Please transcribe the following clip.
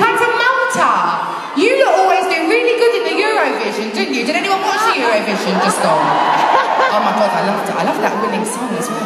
come from Malta. You lot always do really good in the Eurovision, didn't you? Did anyone watch the Eurovision just gone? Oh my god, I loved it. I love that winning song as well.